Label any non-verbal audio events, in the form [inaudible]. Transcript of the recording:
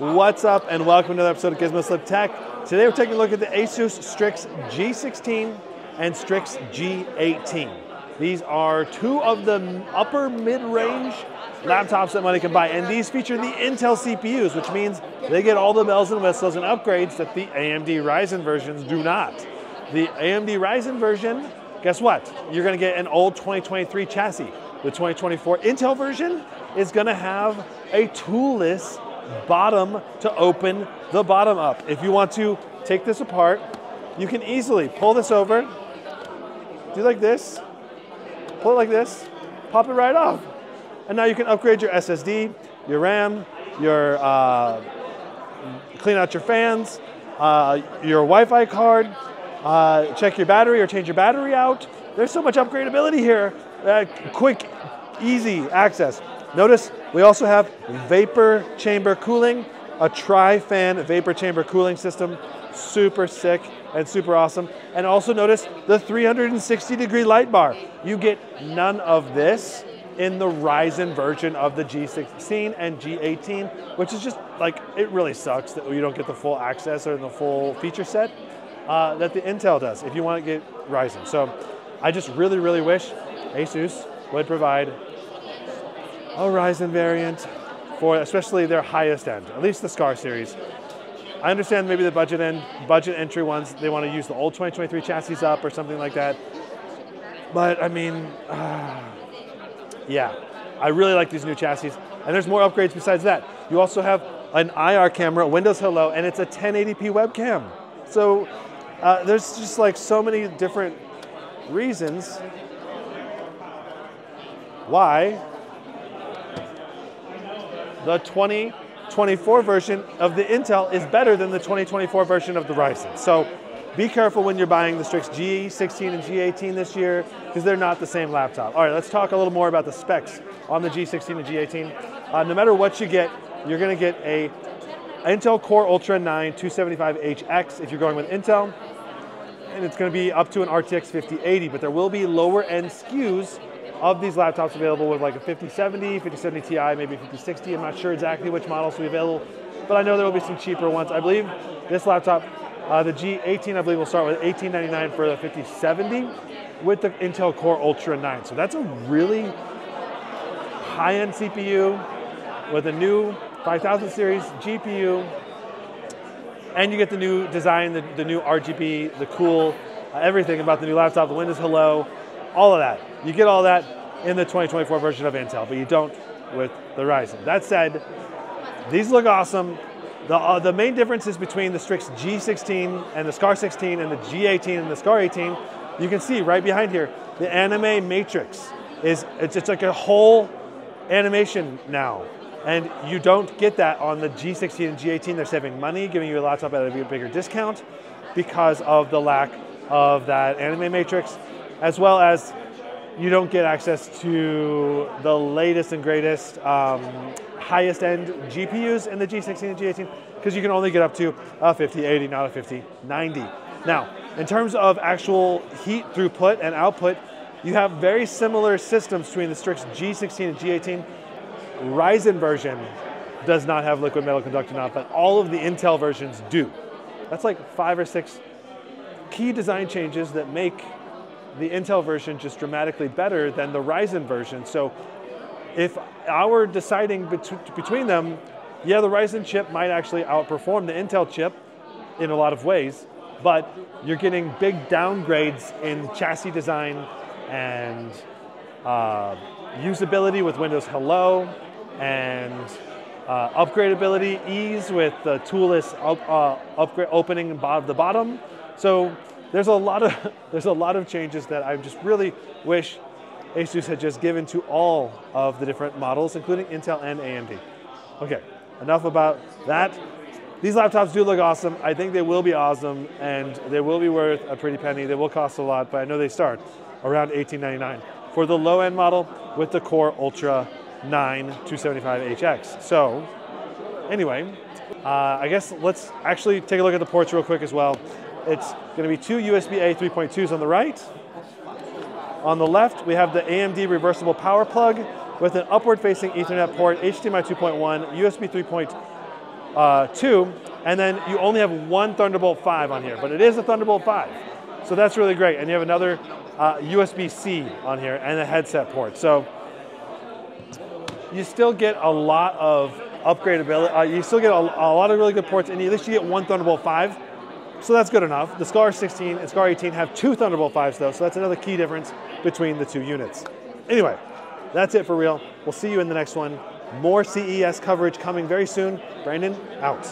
What's up and welcome to another episode of Gizmo Slip Tech. Today we're taking a look at the Asus Strix G16 and Strix G18. These are two of the upper mid-range laptops that money can buy, and these feature the Intel CPUs, which means they get all the bells and whistles and upgrades that the AMD Ryzen versions do not. The AMD Ryzen version, guess what? You're gonna get an old 2023 chassis. The 2024 Intel version is gonna have a toolless bottom to open the bottom up. If you want to take this apart, you can easily pull this over, do like this, pull it like this, pop it right off. And now you can upgrade your SSD, your RAM, your uh, clean out your fans, uh, your Wi-Fi card, uh, check your battery or change your battery out. There's so much upgradability here. Uh, quick, easy access. Notice we also have vapor chamber cooling, a tri-fan vapor chamber cooling system, super sick and super awesome. And also notice the 360 degree light bar. You get none of this in the Ryzen version of the G16 and G18, which is just like, it really sucks that you don't get the full access or the full feature set uh, that the Intel does if you want to get Ryzen. So I just really, really wish Asus would provide Ryzen variant for especially their highest end, at least the SCAR series. I understand maybe the budget end, budget entry ones, they want to use the old 2023 chassis up or something like that. But I mean, uh, yeah, I really like these new chassis. And there's more upgrades besides that. You also have an IR camera, Windows Hello, and it's a 1080p webcam. So uh, there's just like so many different reasons why the 2024 version of the Intel is better than the 2024 version of the Ryzen. So be careful when you're buying the Strix G16 and G18 this year because they're not the same laptop. All right, let's talk a little more about the specs on the G16 and G18. Uh, no matter what you get, you're going to get a Intel Core Ultra 9 275HX if you're going with Intel, and it's going to be up to an RTX 5080, but there will be lower end SKUs of these laptops available with like a 5070, 5070 Ti, maybe 5060. I'm not sure exactly which models will be available, but I know there will be some cheaper ones. I believe this laptop, uh, the G18, I believe will start with 1899 for the 5070 with the Intel Core Ultra 9. So that's a really high-end CPU with a new 5000 series GPU, and you get the new design, the, the new RGB, the cool, uh, everything about the new laptop, the Windows Hello, all of that. You get all that in the 2024 version of Intel, but you don't with the Ryzen. That said, these look awesome. The, uh, the main differences between the Strix G16 and the SCAR 16 and the G18 and the SCAR 18, you can see right behind here, the anime matrix is, it's, it's like a whole animation now. And you don't get that on the G16 and G18. They're saving money, giving you a laptop at a bigger discount because of the lack of that anime matrix, as well as you don't get access to the latest and greatest um, highest end GPUs in the G16 and G18 because you can only get up to a 5080, not a 5090. Now, in terms of actual heat throughput and output, you have very similar systems between the Strix G16 and G18. Ryzen version does not have liquid metal conductor on, but all of the Intel versions do. That's like five or six key design changes that make the Intel version just dramatically better than the Ryzen version. So if I were deciding bet between them, yeah, the Ryzen chip might actually outperform the Intel chip in a lot of ways, but you're getting big downgrades in chassis design and uh, usability with Windows Hello and uh, upgradability, ease with the toolless up, uh, upgrade opening of the bottom. So there's a lot of [laughs] there's a lot of changes that I just really wish Asus had just given to all of the different models, including Intel and AMD. Okay, enough about that. These laptops do look awesome. I think they will be awesome, and they will be worth a pretty penny. They will cost a lot, but I know they start around $18.99 for the low-end model with the Core Ultra 9 275HX. So, anyway, uh, I guess let's actually take a look at the ports real quick as well. It's going to be two USB-A 3.2s on the right. On the left, we have the AMD reversible power plug with an upward-facing Ethernet port, HDMI 2.1, USB 3.2, uh, and then you only have one Thunderbolt 5 on here, but it is a Thunderbolt 5. So that's really great. And you have another uh, USB-C on here and a headset port. So you still get a lot of upgradability. Uh, you still get a, a, lot of really good ports, and at least you get one Thunderbolt 5. So that's good enough. The Scar 16 and Scar 18 have two Thunderbolt 5s though, so that's another key difference between the two units. Anyway, that's it for real. We'll see you in the next one. More CES coverage coming very soon. Brandon, out.